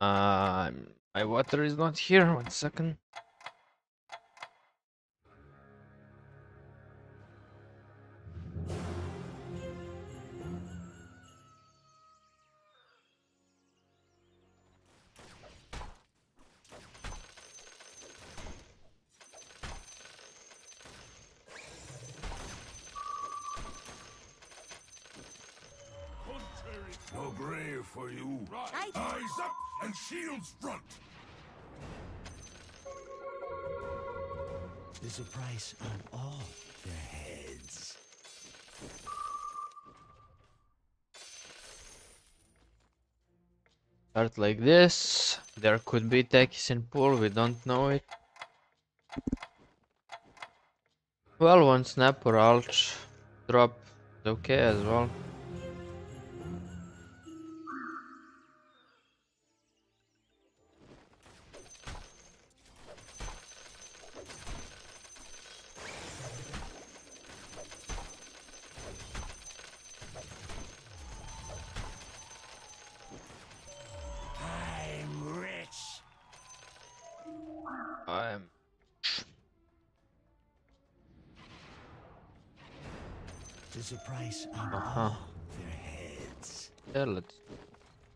Uh, my water is not here. One second. All their heads. Start like this. There could be Takis in pool. We don't know it. Well, one snap or alt drop is okay as well.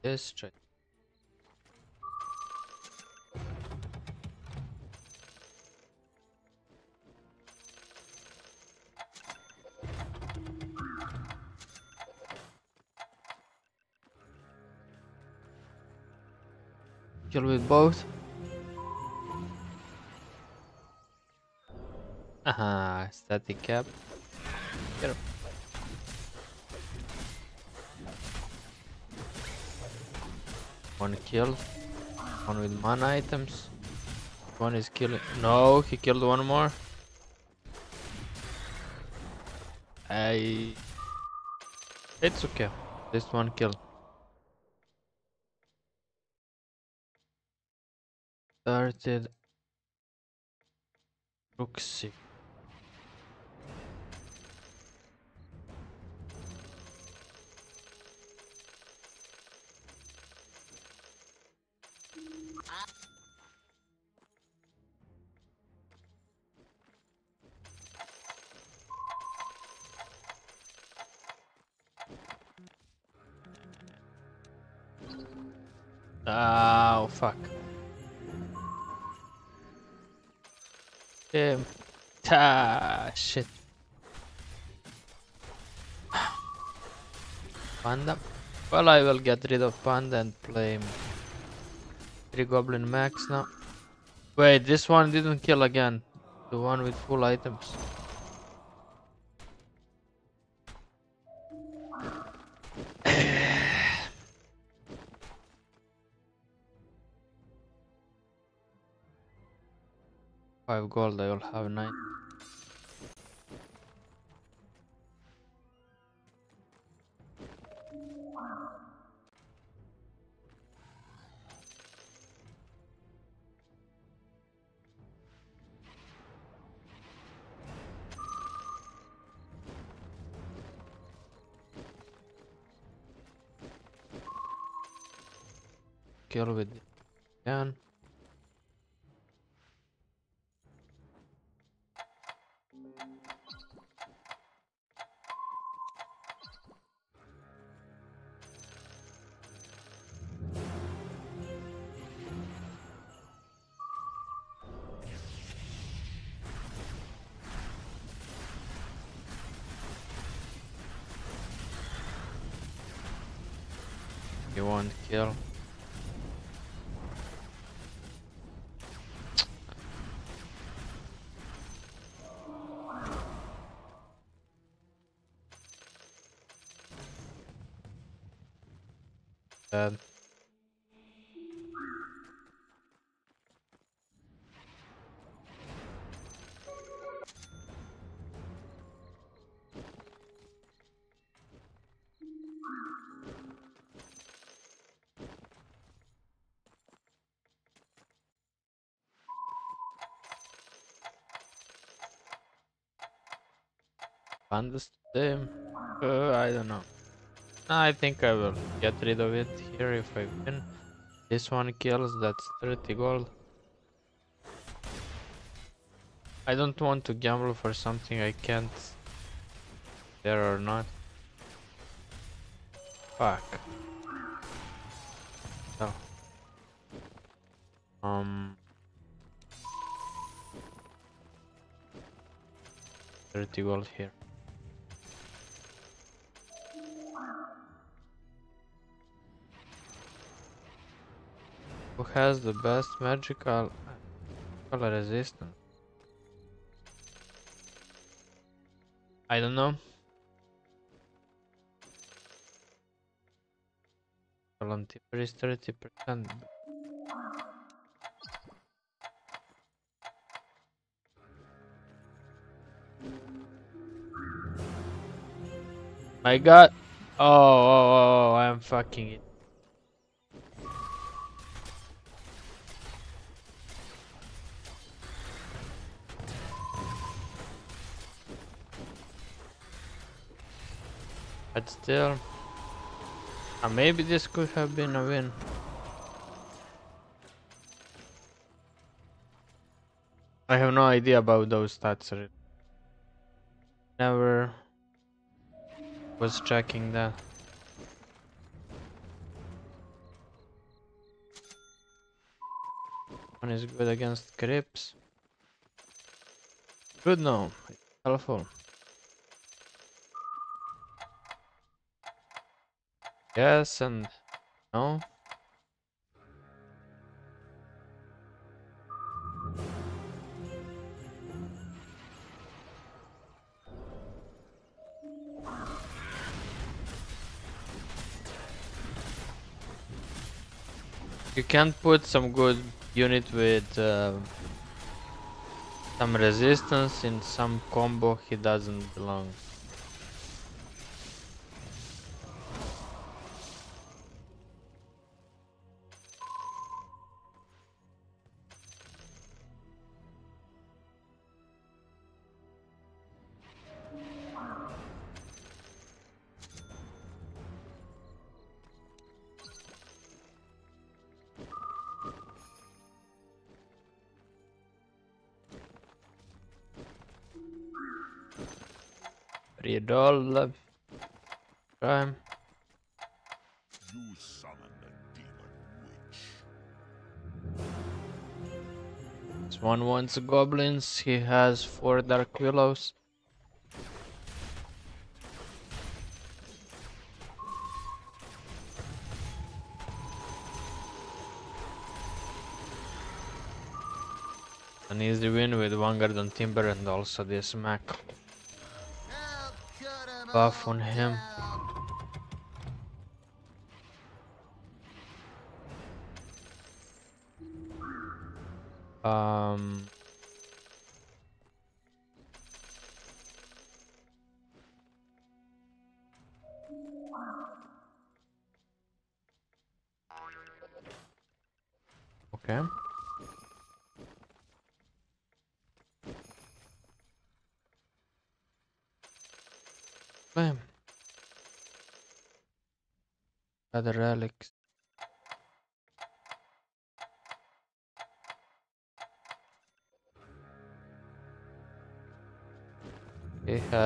Try. Kill with both. Aha, static cap. Get him. One kill. One with mana items. One is killing. No, he killed one more. I. It's okay. This one kill. Started. Rook 6. Well, I will get rid of Panda and play three Goblin Max now. Wait, this one didn't kill again. The one with full items. Five gold, I will have nine. Kill with Dead. Understand? Uh, I don't know. I think I will get rid of it here if I win. This one kills, that's 30 gold. I don't want to gamble for something I can't. There or not. Fuck. Oh. Um. 30 gold here. Has the best magical color resistance? I don't know. Volunteer is 30%. My god. Oh, oh, oh, I'm fucking it. But still, uh, maybe this could have been a win. I have no idea about those stats. Never was checking that. One is good against grips. Good no, it's helpful. Yes and no. You can put some good unit with uh, some resistance in some combo he doesn't belong. All prime. You demon witch. This one wants goblins. He has four dark willows. An easy win with Vanguard on Timber and also this Mac buff on him. Um.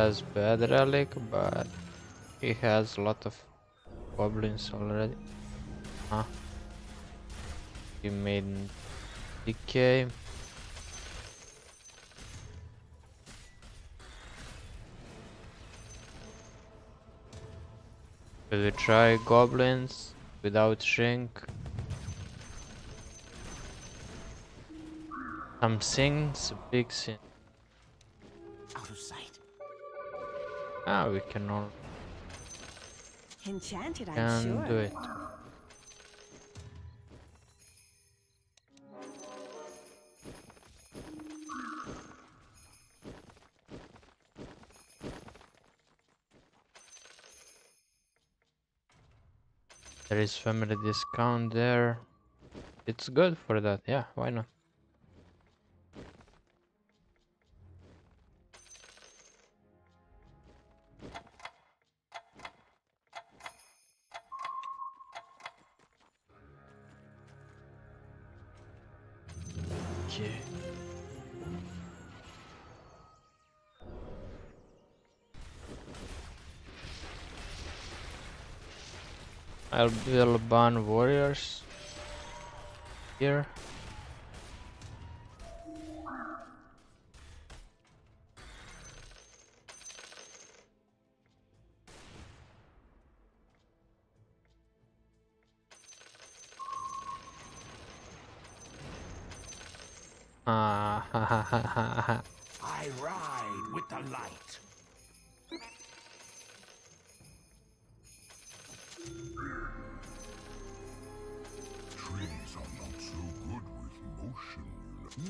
Has bad relic, but he has a lot of goblins already. Huh? He made decay. Will we try goblins without shrink? Some things, big sin. Out of sight. Ah, we cannot. all Enchanted, I'm can sure. do it. There is family discount there. It's good for that, yeah, why not? I'll will ban warriors here. Ah, ha ha ha ha ha. I ride with the light.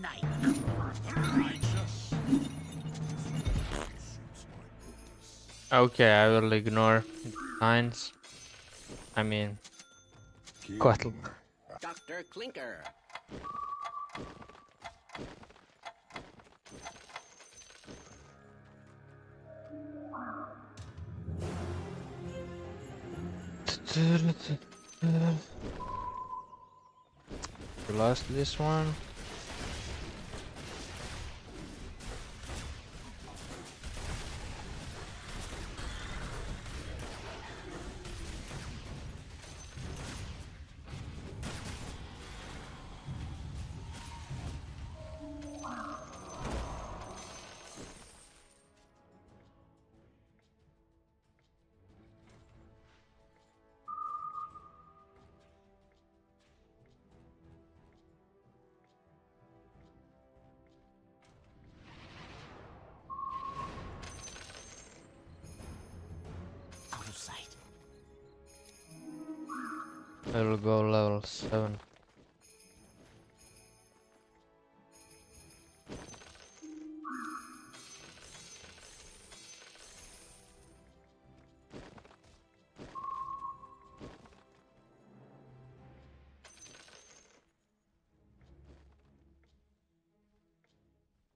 Night. Righteous. Suits my purpose. Okay, I will ignore the signs. I mean, Quattle. Dr. Clinker. We lost this one. Go level 7.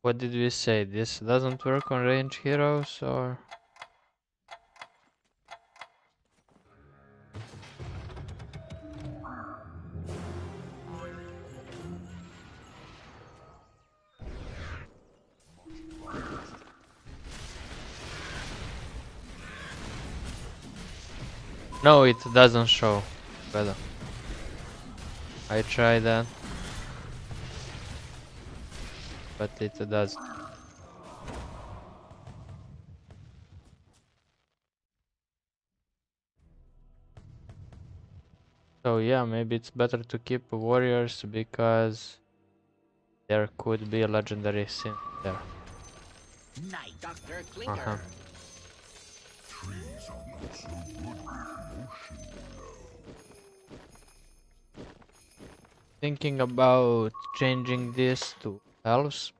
What did we say? This doesn't work on range heroes or? No, it doesn't show. Better. I tried that. But it does. So yeah, maybe it's better to keep warriors because there could be a legendary sin there. Night. Dr. Clinker. Uh-huh. Thinking about changing this to elves.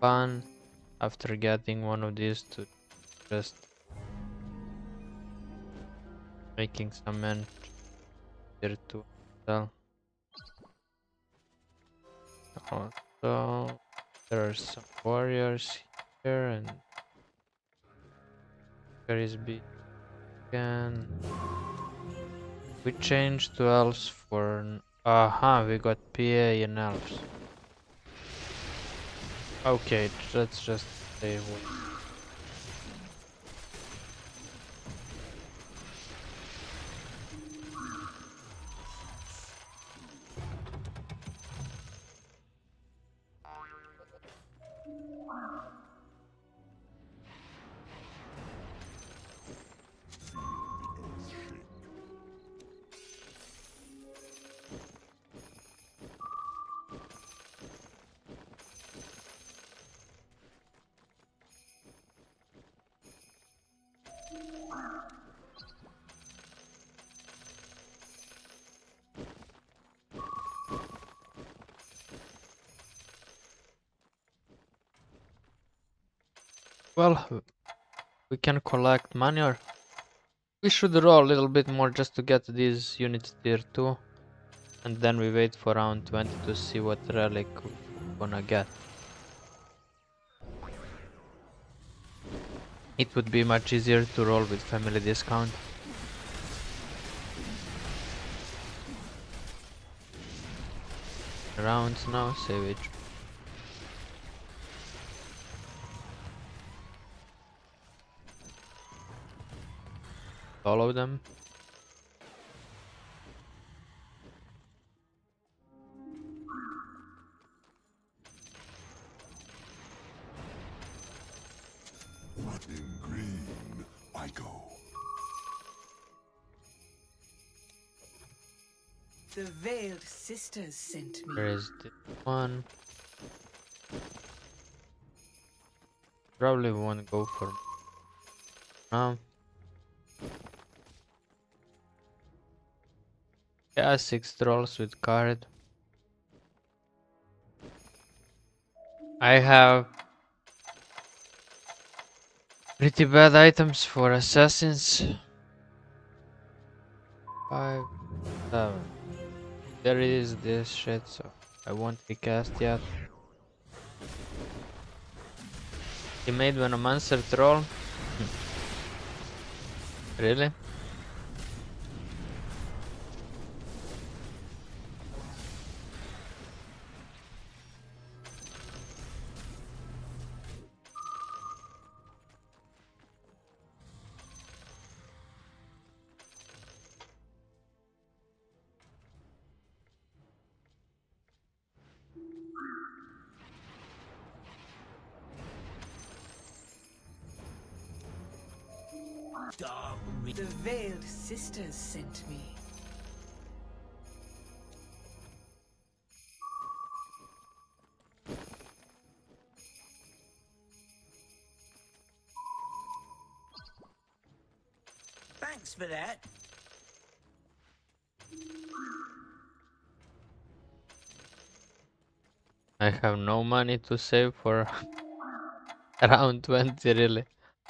Fun after getting one of these to just making some men here to sell. Oh, also, there are some warriors here and there is B again. We changed to elves for aha, we got PA and elves. Okay, let's just stay with We can collect or we should roll a little bit more just to get these units tier 2 and then we wait for round 20 to see what relic we're gonna get. It would be much easier to roll with family discount. rounds now, savage. Follow them. In green, I go. The Veiled Sisters sent me. Where is this one? Probably won't go for now. Yeah, six trolls with card. I have pretty bad items for assassins. Five, seven. There is this shit, so I won't be cast yet. He made Venomancer troll. really? The Veiled Sisters sent me. Thanks for that. I have no money to save for around 20 really.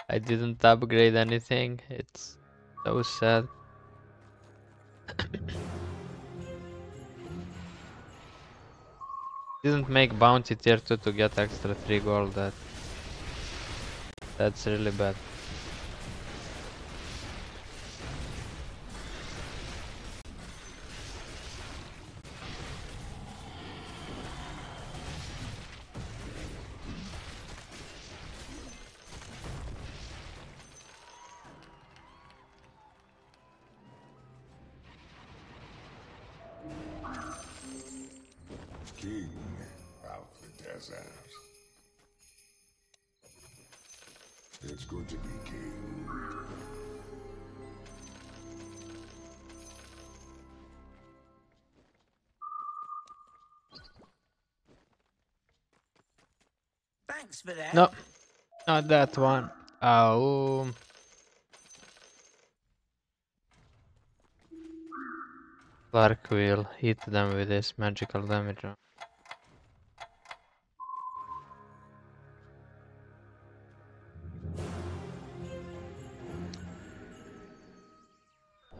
I didn't upgrade anything. It's so sad. didn't make bounty tier 2 to get extra 3 gold that that's really bad. Thanks for that. No, not that one. Oh. Clark will hit them with his magical damage.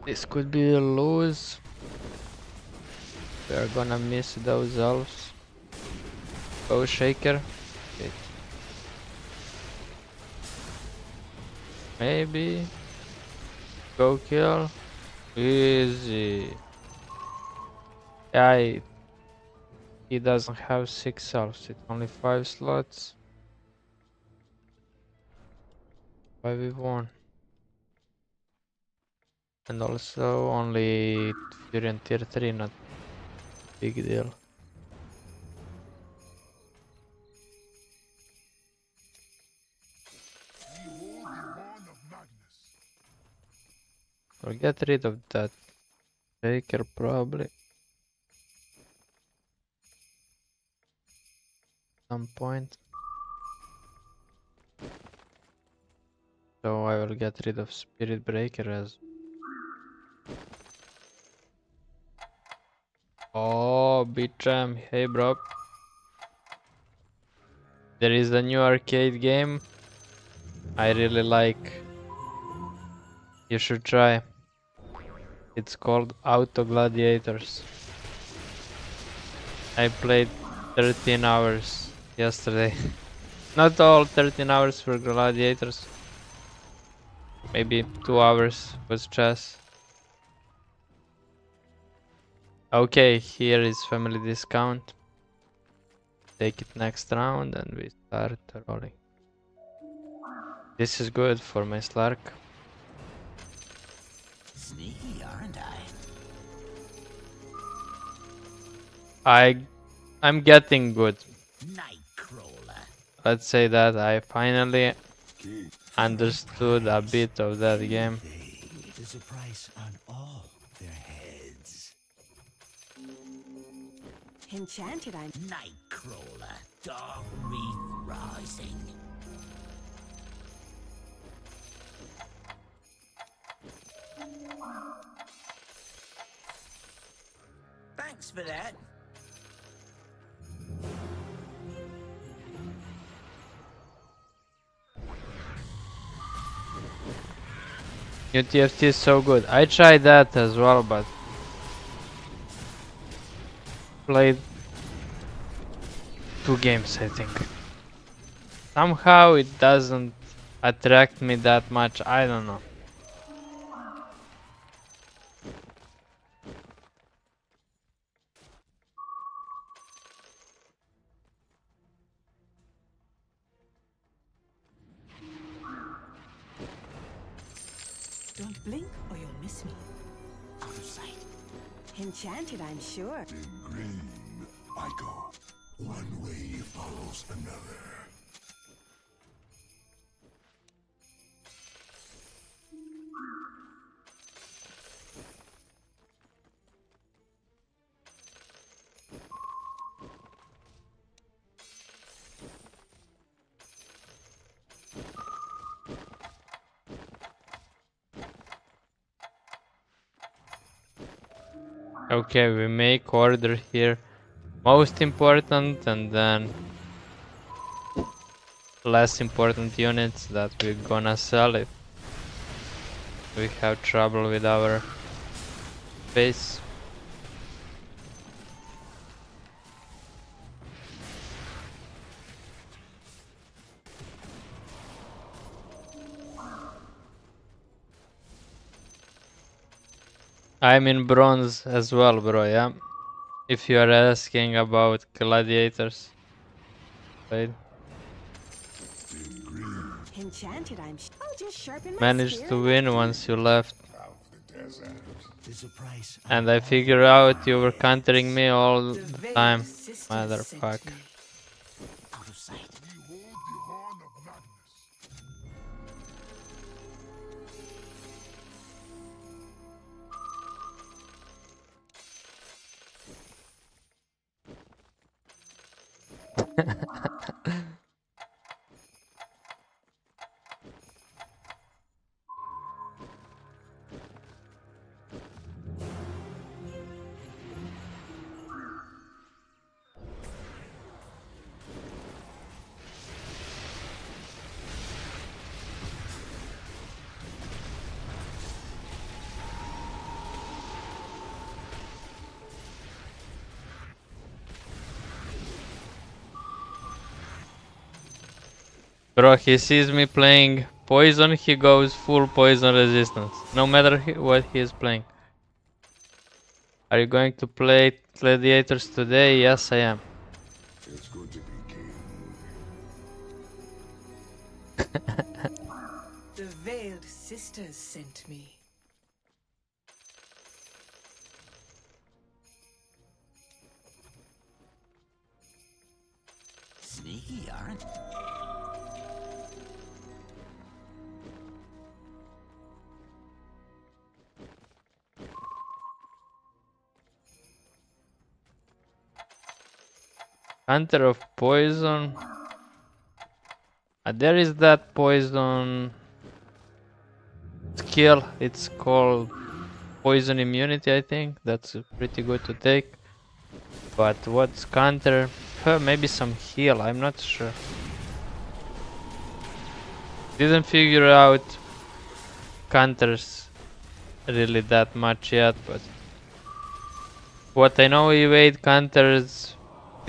This could be a lose. We are gonna miss those elves. Go shaker. Maybe. Go kill. Easy. I- he doesn't have six elves, it's only five slots. Five v one. And also only Furion tier 3, not big deal. I'll get rid of that shaker probably. Some point. So I will get rid of Spirit Breaker as Oh, Bitram, hey bro. There is a new arcade game I really like. You should try. It's called Auto Gladiators. I played 13 hours yesterday. Not all 13 hours for Gladiators. Maybe 2 hours was chess. Okay, here is family discount. take it next round and we start rolling. This is good for my Slark. Sneaky, I I'm getting good. Let's say that I finally understood a bit of that game. There's a price on all their heads. Enchanted I'm Nightcrawler. Dark Wreath Rising. Thanks for that. New TFT is so good. I tried that as well, but played two games, I think. Somehow it doesn't attract me that much. I don't know. Enchanted, I'm sure. In green. One way follows another. Okay, we make order here. Most important and then less important units that we're gonna sell if we have trouble with our base. I'm in bronze as well, bro, yeah? If you are asking about gladiators. Right? Enchanted, I'm. I'll just sharpen my Managed to win once you left. Of the desert. There's a price on And I all figure out you were countering me all The the time. sisters Bro, he sees me playing poison, he goes full poison resistance. No matter what he is playing. Are you going to play gladiators today? Yes, I am. It's good to be king. The veiled sisters sent me. Sneaky, aren't Hunter of poison. Uh, there is that poison skill. It's called poison immunity, I think. That's pretty good to take. But what's counter? Huh, maybe some heal. I'm not sure. Didn't figure out counters really that much yet, but what I know evade counters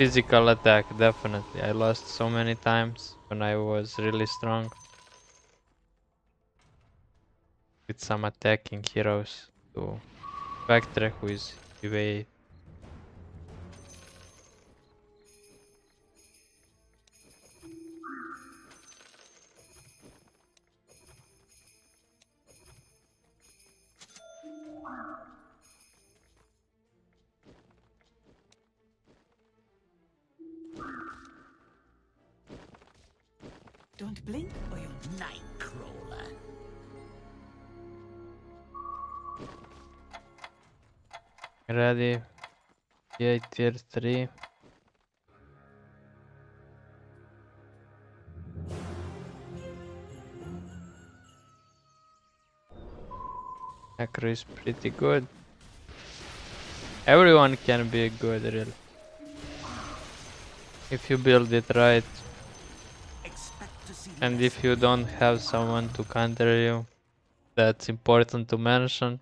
physical attack definitely. I lost so many times when I was really strong with some attacking heroes to who is evade. Ready. Yeah, tier 3. Hacker is pretty good. Everyone can be good, really. If you build it right, and if you don't have someone to counter you, that's important to mention.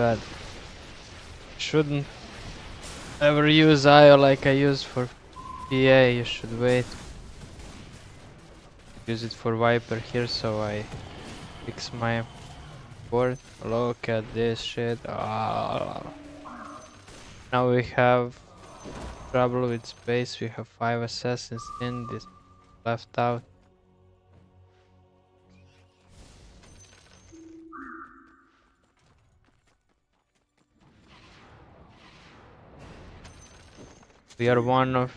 but shouldn't ever use IO like I use for PA, you should wait. Use it for Viper here so I fix my board. Look at this shit. Ah. Now we have trouble with space, we have five assassins in this left out. We are one of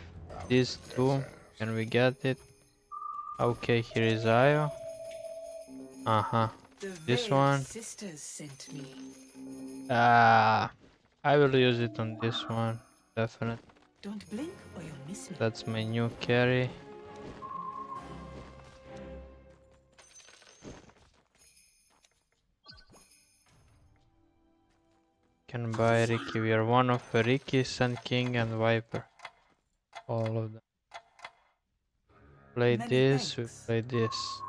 these two. Can we get it? Okay, here is Io. Uh huh. This one. Sisters sent me. Ah, I will use it on this one. Definitely. Don't blink or you'll miss me. That's my new carry. Can buy Riki. We are one of Riki, Sun King, and Viper. All of them. Play Many this, we play this.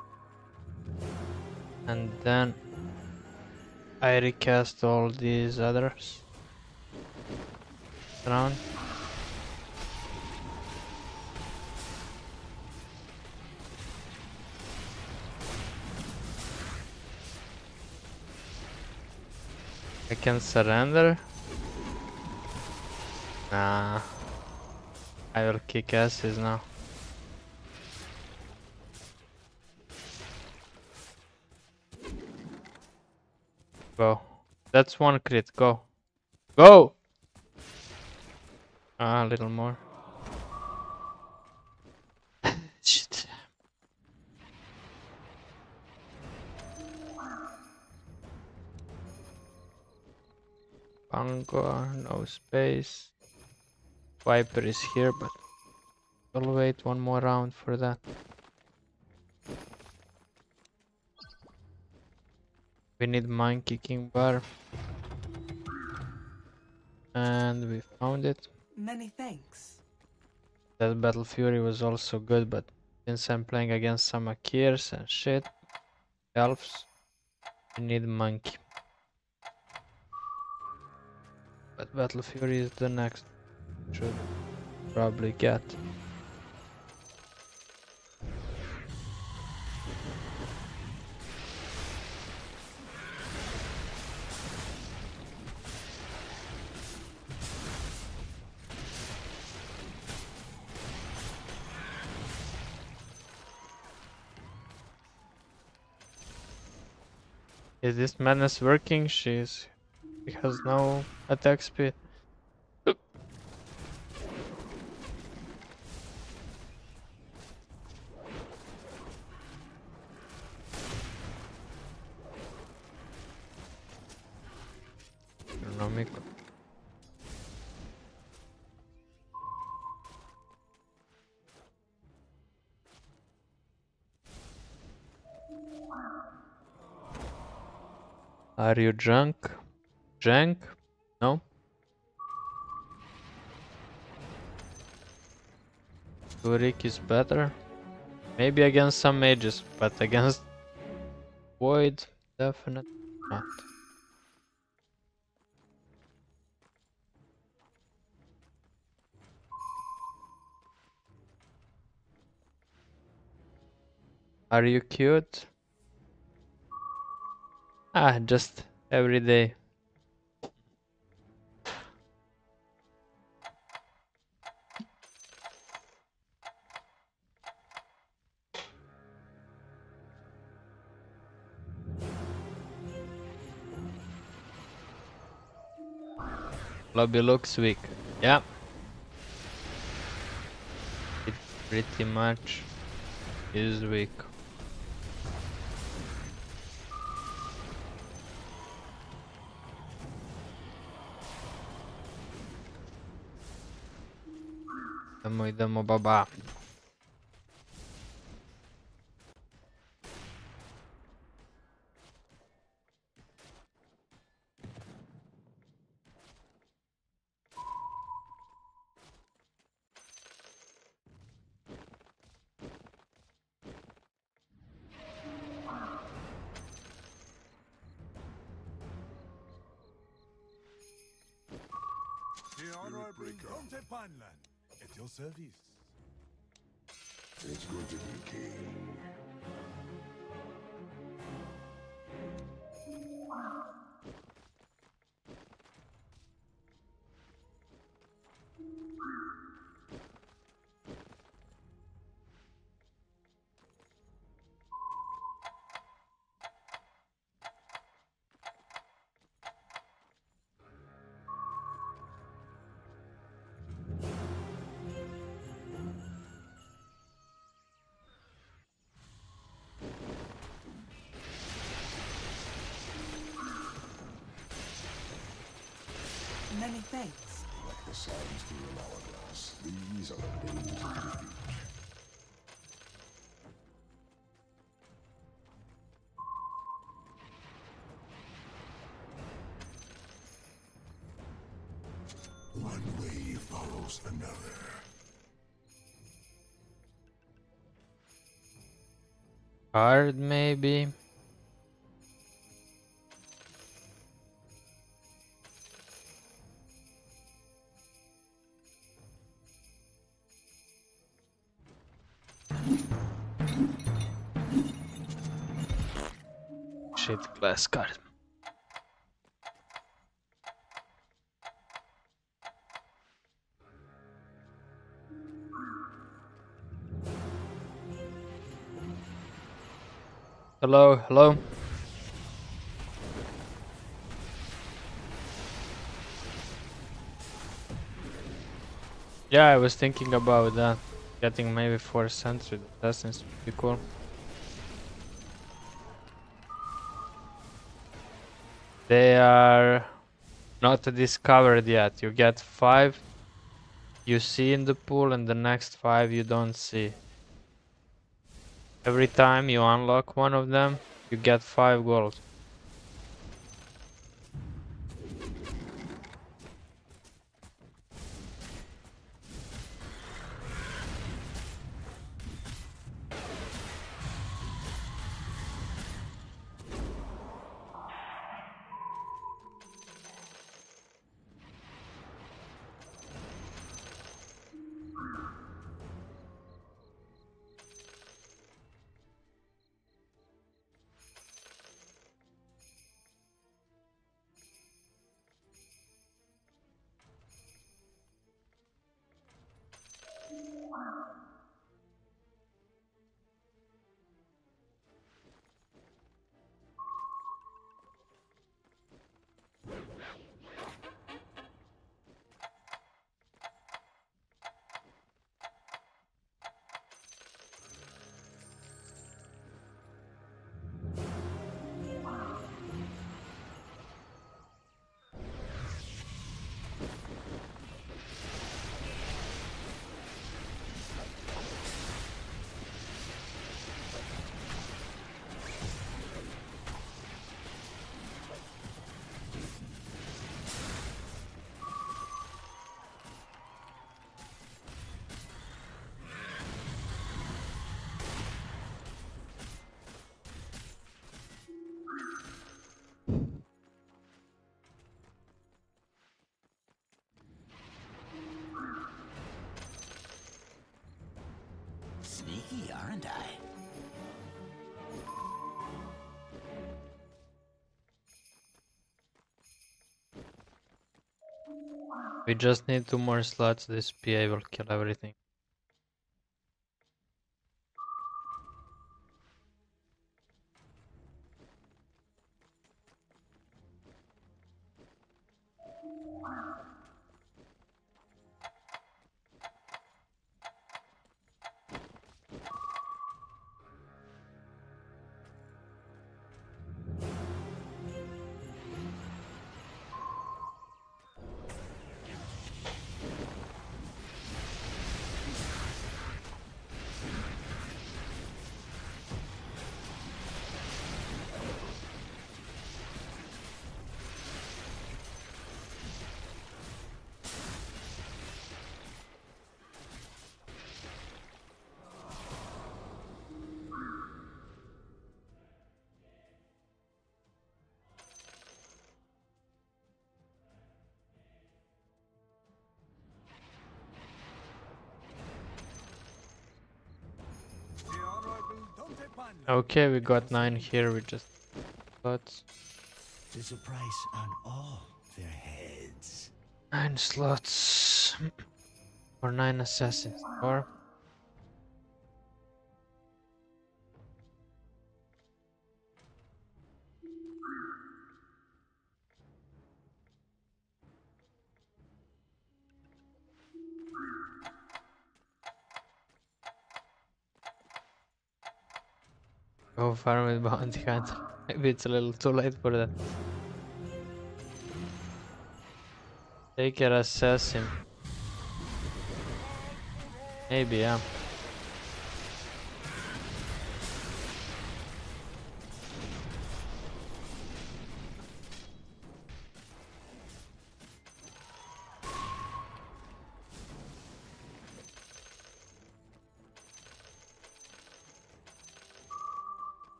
And then I recast all these others. Round. I can surrender? Nah. I will kick asses now. Go. That's one crit. Go. Go! Ah, a little more. Shit. Pango, no space. Viper is here, but we'll wait one more round for that. We need Monkey King Bar. And we found it. Many thanks. That Battle Fury was also good, but since I'm playing against some Akirs and shit, elves, we need monkey. But Battle Fury is the next. Should probably get. Is this madness working? She's she has no attack speed. Are you drunk? Drunk? No? Turik is better? Maybe against some mages, but against Void, definitely not. Are you cute? Ah, just every day. Lobby looks weak. Yeah. It pretty much is weak. moidamo babá. Follows another. Card maybe? Shit, glass card. Hello, hello. Yeah, I was thinking about that. Getting maybe 4 century assassins would be cool. They are not discovered yet. You get 5 you see in the pool and the next 5 you don't see. Every time you unlock one of them, you get 5 gold. Sneaky, aren't I? We just need two more slots. This PA will kill everything. Okay, we got nine here. We just slots. There's a price on all their heads. Nine slots for nine assassins. Or go farm with bounty hunter. Maybe it's a little too late for that. Take it, assassin. Maybe, yeah.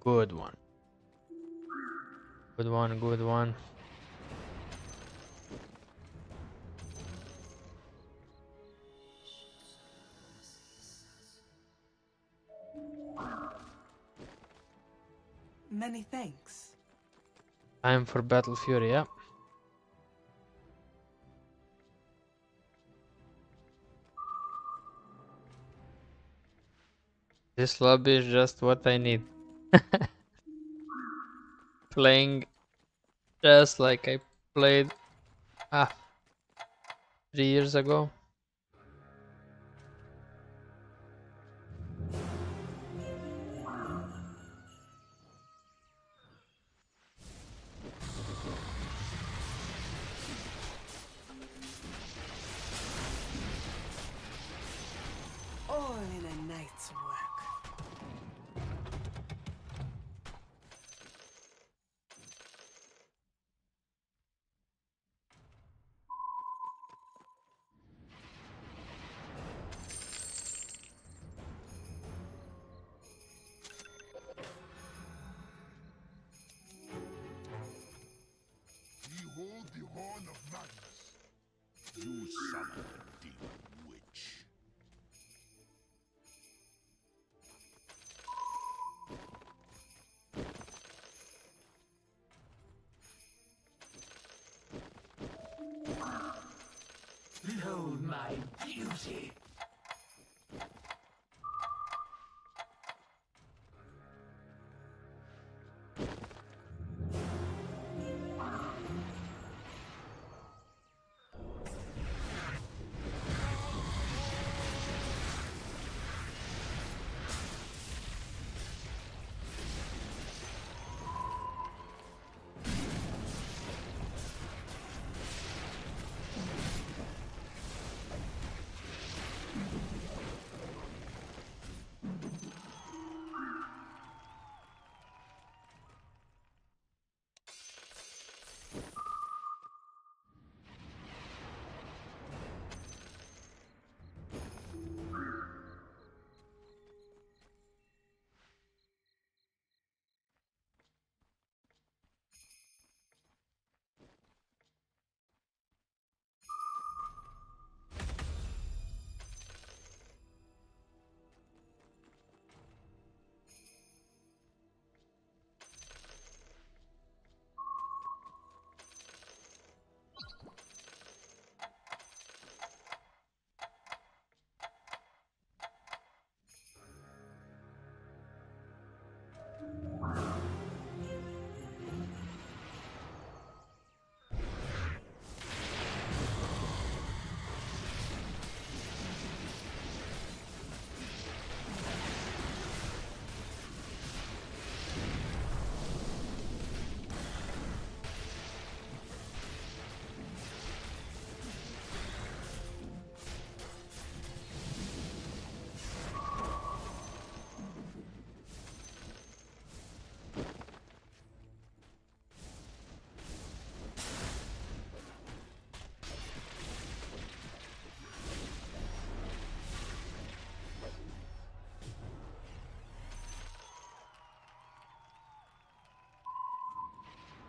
Good one. Good one, good one. Many thanks. Time for Battle Fury, yeah. This lobby is just what I need. Playing just like I played ah three years ago. You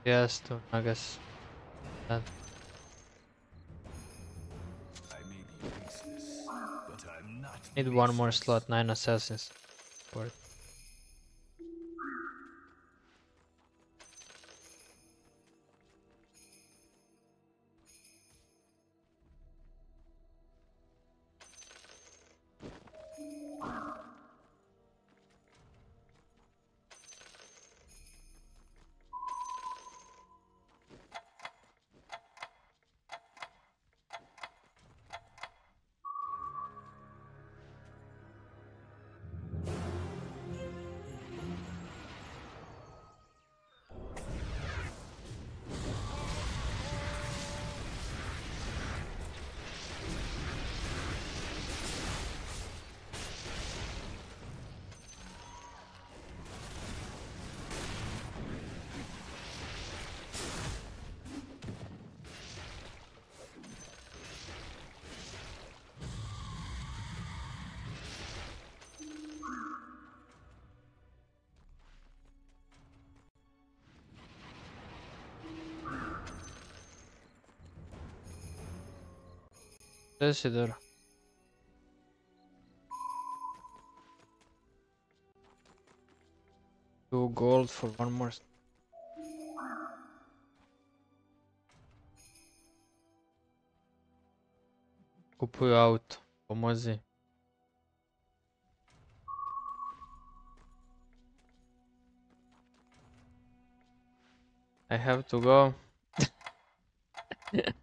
Yes, two nuggets. That. I may be useless, but I'm not. Need one more slot, nine assassins. It. Desidero. Two gold for one more. Kupuju auto. Pomozi. I have to go.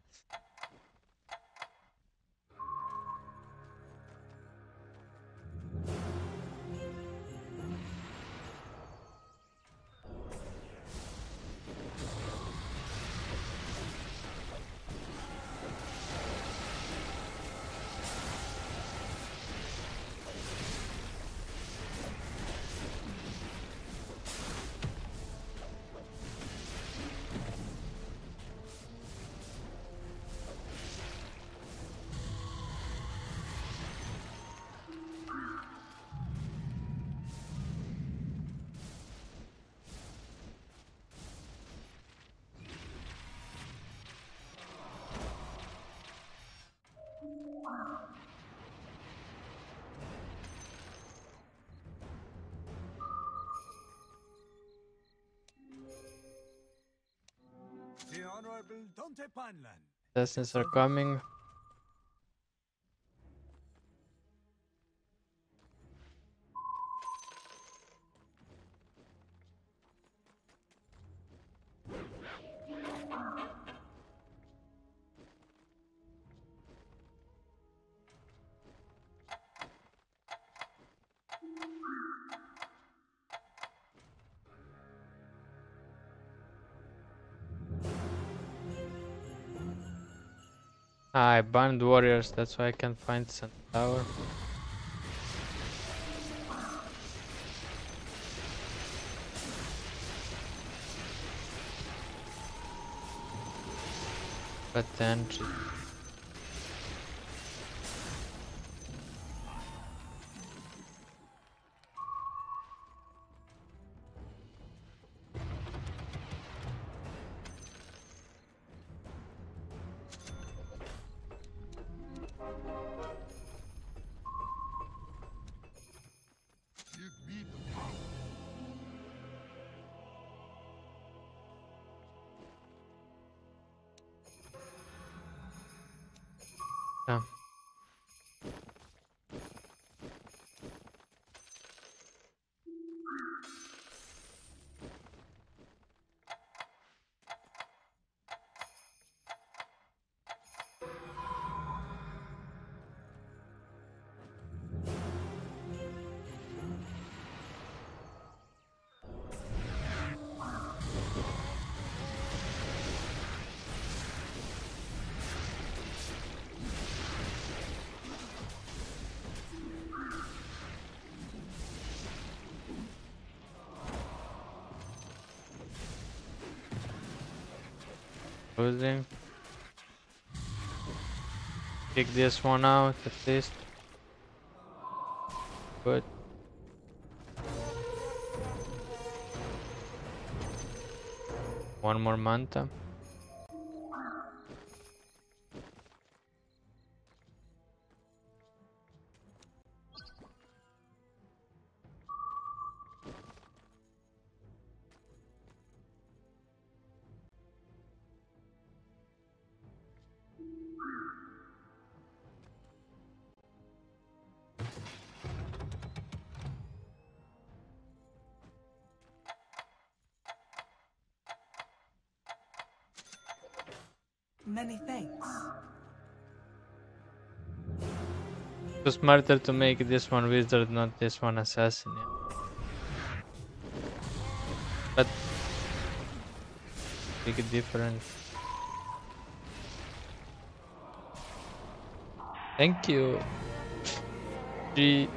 Assassins are coming. I banned warriors, that's why I can't find Sun Tower. Potential. Losing. Kick this one out at least. Good. One more manta. Smarter to make this one wizard, not this one assassin. But big difference. Thank you. G